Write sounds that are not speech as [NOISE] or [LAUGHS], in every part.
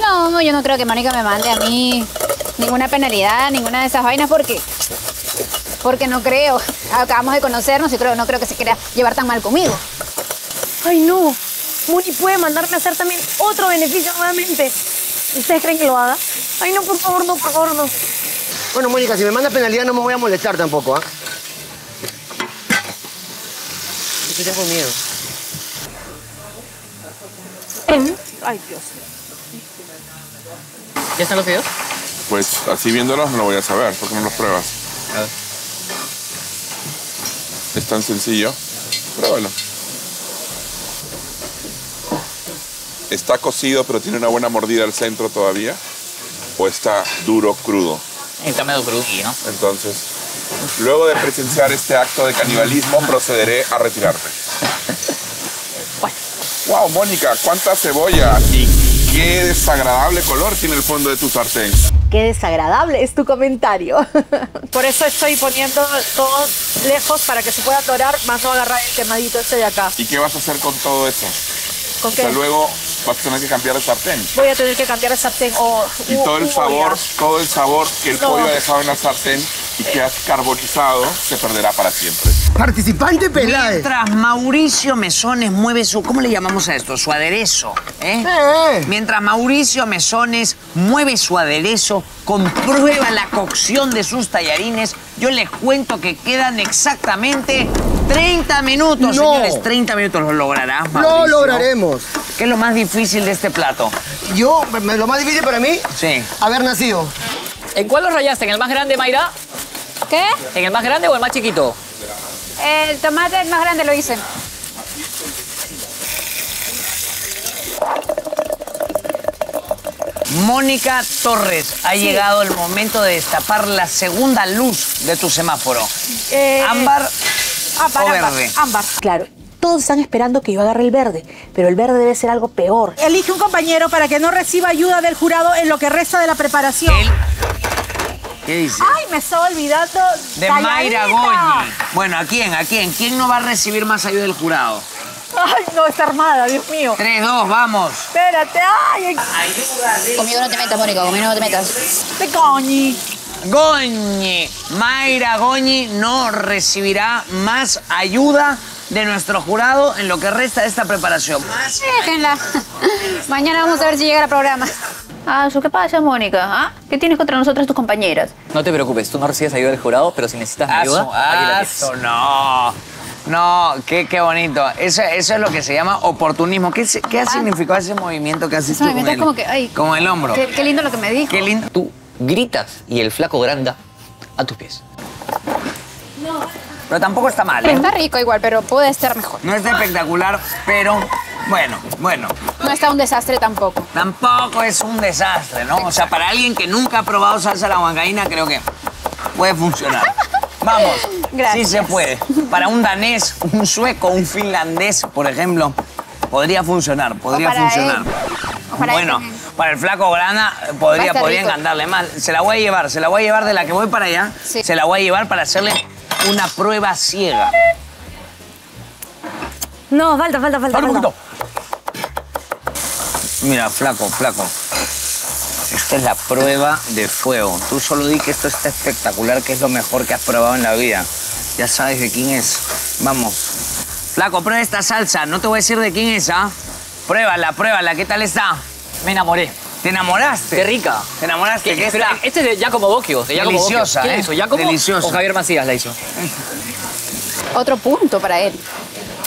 No, yo no creo que Mónica me mande a mí ninguna penalidad, ninguna de esas vainas, porque porque no creo. Acabamos de conocernos y creo, no creo que se quiera llevar tan mal conmigo. Ay, no. Moni puede mandarme a hacer también otro beneficio nuevamente. ¿Ustedes creen que lo haga? Ay, no, por favor, no, por favor, no. Bueno, Mónica, si me manda penalidad no me voy a molestar tampoco, ¿ah? Yo tengo miedo. Ay, Dios. ¿Ya están los videos? Pues así viéndolos no lo voy a saber, ¿por qué no los pruebas? A ver. Es tan sencillo. Pruébalo. ¿Está cocido pero tiene una buena mordida al centro todavía? ¿O está duro, crudo? Está medio crudí, ¿no? Entonces, luego de presenciar este acto de canibalismo, procederé a retirarme. [LAUGHS] Wow, Mónica, cuánta cebolla y qué desagradable color tiene el fondo de tu sartén. Qué desagradable es tu comentario. [LAUGHS] Por eso estoy poniendo todo lejos para que se pueda dorar, más no agarrar el quemadito este de acá. ¿Y qué vas a hacer con todo eso? ¿Con O qué? sea, luego vas a tener que cambiar el sartén. Voy a tener que cambiar el sartén o Y u- todo el sabor, olla. todo el sabor que el No. pollo ha dejado en la sartén y que has carbonizado se perderá para siempre. Participante Peláez. Mientras Mauricio Mesones mueve su. ¿Cómo le llamamos a esto? Su aderezo. ¿eh? Eh. Mientras Mauricio Mesones mueve su aderezo, comprueba la cocción de sus tallarines, yo les cuento que quedan exactamente 30 minutos, No. señores. 30 minutos lo lograrás, Lo Mauricio? lograremos. ¿Qué es lo más difícil de este plato? Yo, lo más difícil para mí, Sí. haber nacido. ¿En cuál los rayaste? ¿En el más grande, Mayra? ¿Qué? ¿En el más grande o el más chiquito? El tomate más grande lo hice. Mónica Torres, ha llegado el momento de destapar la segunda luz de tu semáforo. Eh, Ámbar ámbar, o ámbar, verde. ámbar. Claro. Todos están esperando que yo agarre el verde, pero el verde debe ser algo peor. Elige un compañero para que no reciba ayuda del jurado en lo que resta de la preparación. ¿Qué dice? Ay, me estaba olvidando. De Tallarina. Mayra Goñi. Bueno, ¿a quién? ¿A quién? ¿Quién no va a recibir más ayuda del jurado? Ay, no, está armada, Dios mío. 3, 2, vamos. Espérate, ay, Conmigo no te metas, Mónica, conmigo no te metas. de coñi. Goñi. Mayra Goñi no recibirá más ayuda de nuestro jurado en lo que resta de esta preparación. Más. Déjenla. Mañana vamos a ver si llega el programa. Ah, ¿qué pasa, Mónica? ¿Ah? ¿Qué tienes contra nosotras tus compañeras? No te preocupes, tú no recibes ayuda del jurado, pero si necesitas mi ayuda, Aso, aquí la tienes. aso, no. No, qué, qué bonito. Eso, eso es lo que se llama oportunismo. ¿Qué, qué ha significado ese movimiento que has hecho Ese movimiento con es como el, que, ay. con el hombro? Qué, qué lindo lo que me dijo. Qué lindo. Tú gritas y el flaco granda a tus pies. Pero tampoco está mal, ¿eh? Está rico igual, pero puede estar mejor. No está espectacular, pero bueno, bueno. No está un desastre tampoco. Tampoco es un desastre, ¿no? O sea, para alguien que nunca ha probado salsa a la huancaína, creo que puede funcionar. Vamos, Gracias. sí se puede. Para un danés, un sueco, un finlandés, por ejemplo, podría funcionar, podría para funcionar. él. O para bueno, él para el flaco grana eh, podría, podría encantarle más. Se la voy a llevar, se la voy a llevar de la que voy para allá. Sí. Se la voy a llevar para hacerle una prueba ciega. No, falta, falta, falta. Un falta. poquito. Mira, flaco, flaco. Esta es la prueba de fuego. Tú solo di que esto está espectacular, que es lo mejor que has probado en la vida. Ya sabes de quién es. Vamos. Flaco, prueba esta salsa. No te voy a decir de quién es, ¿ah? Pruébala, pruébala. ¿Qué tal está? Me enamoré. ¿Te enamoraste? Qué rica. ¿Te enamoraste? ¿Qué está? este es de Giacomo Bocchio. De Giacomo Deliciosa, Bocchio. ¿Quién ¿eh? hizo? ¿Giacomo Deliciosa. o Javier Macías la hizo? Otro punto para él.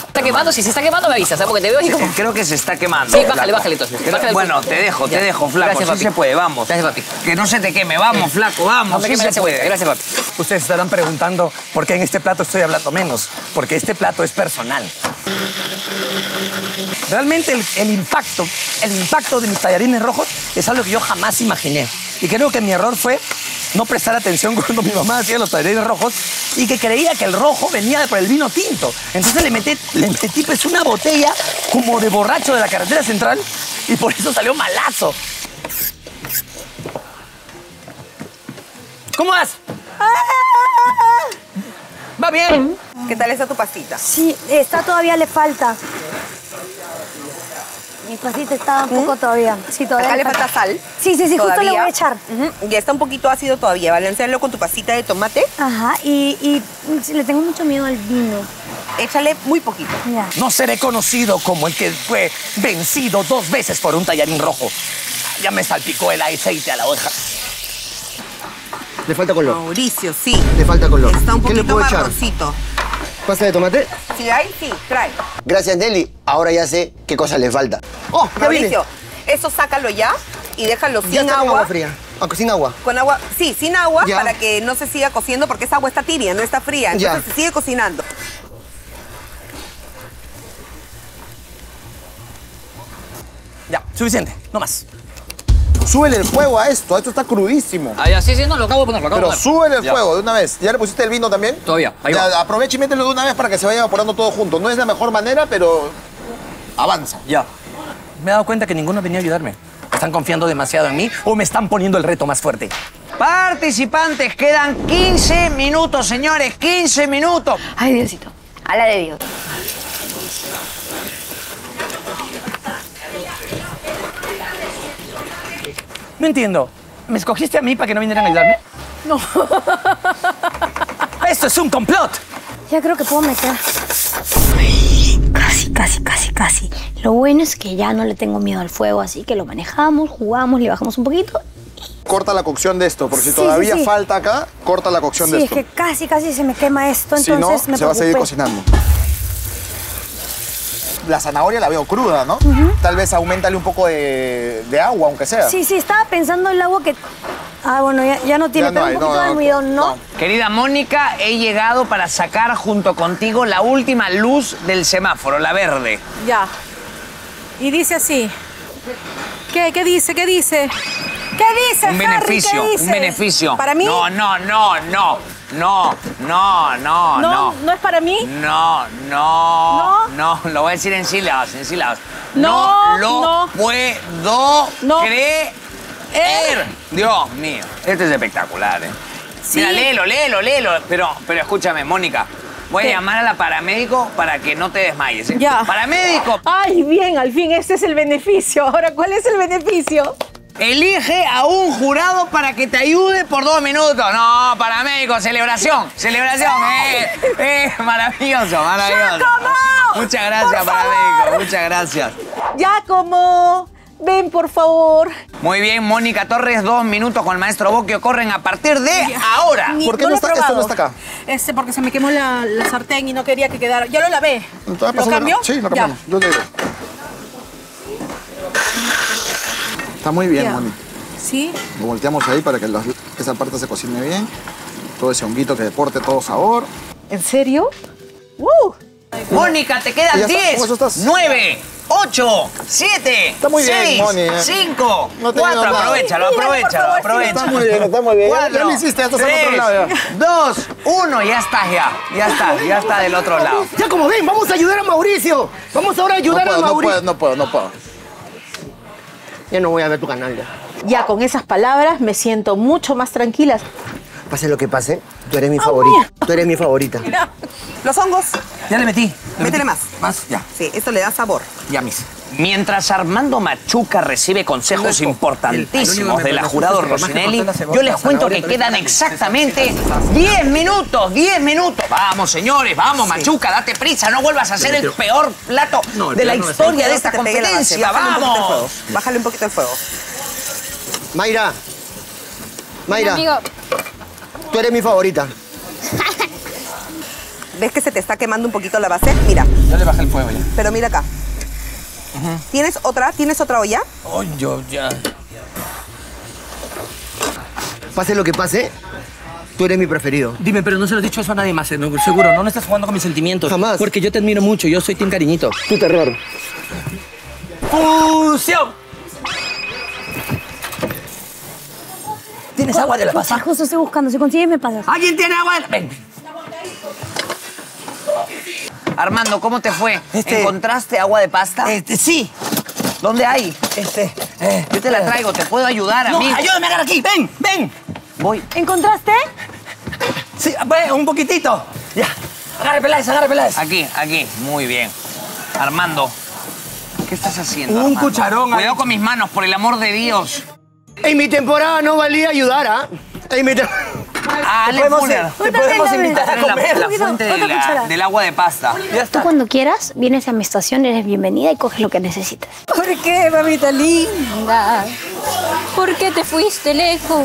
Está quemando, si se está quemando me avisas, ¿eh? porque te veo y como... Creo que se está quemando. Sí, bájale, flaco. bájale entonces. Bueno, te dejo, te Ya. dejo, flaco. Gracias, sí papi. se puede, vamos. Gracias, papi. Que no se te queme, vamos, flaco, vamos. No sí se puede. Gracias, papi. Ustedes estarán preguntando por qué en este plato estoy hablando menos. Porque este plato es personal. Realmente el, el impacto, el impacto de mis tallarines rojos es algo que yo jamás imaginé. Y creo que mi error fue no prestar atención [LAUGHS] cuando mi mamá hacía los tallarines rojos y que creía que el rojo venía por el vino tinto. Entonces le metí, le metí pues una botella como de borracho de la carretera central y por eso salió malazo. ¿Cómo vas? ¿Va bien? ¿Qué tal está tu pastita? Sí, esta todavía le falta. Mi pasita está un poco todavía. Sí, todavía. Acá le falta sal. Sí, sí, sí, justo le voy a echar. Ujú, Ya está un poquito ácido todavía. Balancearlo con tu pasita de tomate. Ajá, y, y mm, le tengo mucho miedo al vino. Échale muy poquito. Ya. No seré conocido como el que fue vencido dos veces por un tallarín rojo. Ya me salpicó el aceite a la oreja. Le falta color. Mauricio, sí. Le falta color. Está un ¿Qué le poquito puedo echar? ¿Pasta de tomate? Si hay, sí, trae. Gracias, Nelly. Ahora ya sé qué cosa le falta. ¡Oh, ya viene! Mauricio, eso sácalo ya y déjalo Ya sin está con agua. agua fría. Ah, sin agua. Con agua, sí, sin agua Ya. para que no se siga cociendo porque esa agua está tibia, no está fría. Ya. Entonces se sigue cocinando. Ya, suficiente, no más. Súbele el fuego a esto, esto está crudísimo. Ah, ya, sí, sí, no, lo acabo de poner, lo acabo Pero de poner. súbele el Ya. fuego de una vez. ¿Ya le pusiste el vino también? Todavía, ahí Ya, va. Aprovecha y mételo de una vez para que se vaya evaporando todo junto. No es la mejor manera, pero avanza. Ya. Me he dado cuenta que ninguno venía a ayudarme. ¿Están confiando demasiado en mí o me están poniendo el reto más fuerte? Participantes, quedan 15 minutos, señores, 15 minutos. Ay, Diosito. A la de Dios. No entiendo. ¿Me escogiste a mí para que no vinieran a ayudarme? No. [LAUGHS] ¡Esto es un complot! Ya creo que puedo meter. Casi, casi, casi, casi. Lo bueno es que ya no le tengo miedo al fuego, así que lo manejamos, jugamos, le bajamos un poquito. Corta la cocción de esto, porque si Sí, todavía sí, sí. falta acá, corta la cocción Sí, de es esto. que casi, casi se me quema esto, si no, entonces me se va a seguir preocupé. cocinando. La zanahoria la veo cruda, ¿no? Tal vez aumentale un poco de, de agua, aunque sea. Sí, sí, estaba pensando el agua que... Ah, bueno, ya, ya no tiene, Ya no pero hay, un poquito no, de no, almidón, ¿no? Querida Mónica, he llegado para sacar junto contigo la última luz del semáforo, la verde. Ya. Y dice así. ¿Qué, qué dice? ¿Qué dice? ¿Qué dice, Un Harry? beneficio, ¿Qué dice? un beneficio. ¿Para mí? No, no, no, no, no, no, no, ¿No? no. ¿No es para mí? No, no, no, lo voy a decir en sílabas, en sílabas. No, lo no. puedo No. creer. Dios mío, este es espectacular, ¿eh? Sí. Mira, léelo, léelo, léelo. Pero, pero escúchame, Mónica, voy ¿Qué? a llamar a la paramédico para que no te desmayes, ¿eh? Ya. Paramédico, Ay, bien, al fin, este es el beneficio. Ahora, ¿cuál es el beneficio? Elige a un jurado para que te ayude por dos minutos. No, paramédico, celebración, celebración. Eh, eh, maravilloso, maravilloso. ¡Giacomo! Muchas gracias, ¡Por favor! paramédico, muchas gracias. Ya como... Ven, por favor. Muy bien, Mónica Torres, dos minutos con el maestro Boquio corren a partir de ahora. Ni- ¿Por qué no está- esto no está acá? Este, porque se me quemó la, la sartén y no quería que quedara. Ya lo lavé. Entonces, ¿Lo cambio? Sí, lo Ya. cambiamos. Yo le digo. Está muy bien, Ya. Moni. ¿Sí? Lo volteamos ahí para que las- esa parte se cocine bien. Todo ese honguito que deporte todo sabor. ¿En serio? ¡Uh! Mónica, te quedan está, 10, ¿cómo estás? 9, 8, 7, Está muy bien, 6, Moni, eh. 5, No te 4, digo nada. aprovechalo, aprovechalo, aprovecha. Está muy bien, está muy bien. Ya- ya Cuatro, lo hiciste, ya estás al tres, otro lado, ya. Dos, uno, ya estás ya. Ya estás, ya está del otro lado. Ya como ven, vamos a ayudar a Mauricio. Vamos ahora a No ayudar puedo, a no Mauricio. puedo, no puedo, no puedo. Ya no voy a ver tu canal ya. Ya con esas palabras me siento mucho más tranquila. Pase lo que pase, tú eres mi Ah, favorita. mira. Tú eres mi favorita. Los hongos, Ya le metí. le métele metí. más. Más, ya. Sí, esto le da sabor. Ya, mis. Mientras Armando Machuca recibe consejos importantísimos único que de la me jurado cebolla, yo les cuento que quedan exactamente 10 minutos, 10 minutos. Vamos, señores, vamos, Machuca, date prisa, no vuelvas a hacer el peor plato No, el de la historia de esta competencia. Bájale un poquito el fuego. ¡Vamos! Bájale un poquito el fuego. Mayra. Mayra, Amigo, tú eres mi favorita. [LAUGHS] ¿Ves que se te está quemando un poquito la base? Mira, Ya le bajé el fuego ya. pero mira acá. ¿Tienes otra? ¿Tienes otra olla? Oh, yo ya. Pase lo que pase, tú eres mi preferido. Dime, pero no se lo has dicho eso a nadie más, ¿eh? No, seguro. No, no estás jugando con mis sentimientos. Jamás. Porque yo te admiro mucho. Yo soy Team Cariñito. Tu terror. ¡Fusión! ¿Tienes agua de la pasa? justo estoy buscando. Si consigues, me pasas. ¿Alguien tiene agua de la... Ven. Armando, ¿cómo te fue? Este- ¿Encontraste agua de pasta? Este, sí. ¿Dónde hay? Este... eh, Yo te la traigo, te puedo ayudar a No, mí. ayúdame a agarrar aquí. Ven, ven. Voy. ¿Encontraste? Sí, pues, un poquitito. Ya. Agarre Peláez, agarre Peláez. Aquí, aquí. Muy bien. Armando, ¿Qué estás haciendo? Un Armando? cucharón ahí. Cuidado con mis manos, por el amor de Dios. En mi temporada no valía ayudar, ¿ah? En mi tem- Ah, Ale podemos- Fuller. te podemos invitar a la-. La, fuente de la- del agua de pasta. Ya Tú cuando quieras, vienes a mi estación, eres bienvenida y coges lo que necesites. ¿Por qué, mamita linda? ¿Por qué te fuiste lejos,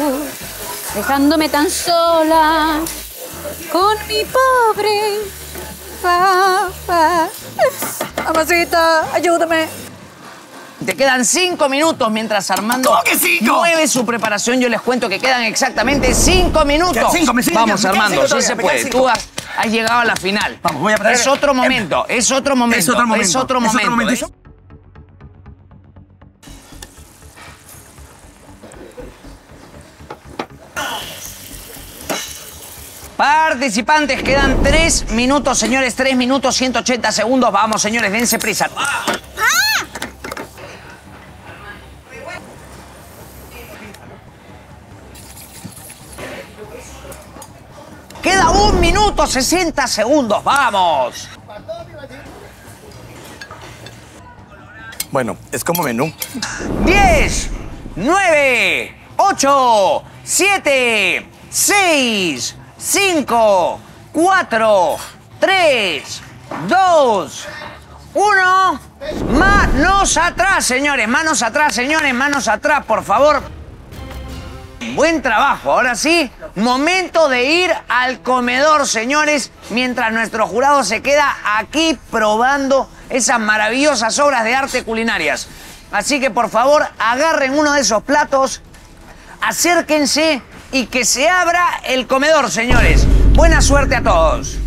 dejándome tan sola con mi pobre papá? Mamacita, ayúdame. Te quedan cinco minutos mientras Armando ¿Cómo que cinco? mueve su preparación. Yo les cuento que quedan exactamente cinco minutos. Cinco, me siguen, Vamos, me Armando, sí se puede. Tú has, has llegado a la final. Vamos, voy a Es otro momento, es otro momento. Es otro momento. Es otro Es momento. momento. ¿eh? Participantes, quedan tres minutos, señores, tres minutos, 180 segundos. Vamos, señores, dense prisa. Queda un minuto, 60 segundos. Vamos. Bueno, es como menú. 10, 9, 8, 7, 6, 5, 4, 3, 2, 1. Manos atrás, señores. Manos atrás, señores. Manos atrás, por favor. Buen trabajo. Ahora sí, momento de ir al comedor, señores, mientras nuestro jurado se queda aquí probando esas maravillosas obras de arte culinarias. Así que por favor, agarren uno de esos platos, acérquense y que se abra el comedor, señores. Buena suerte a todos.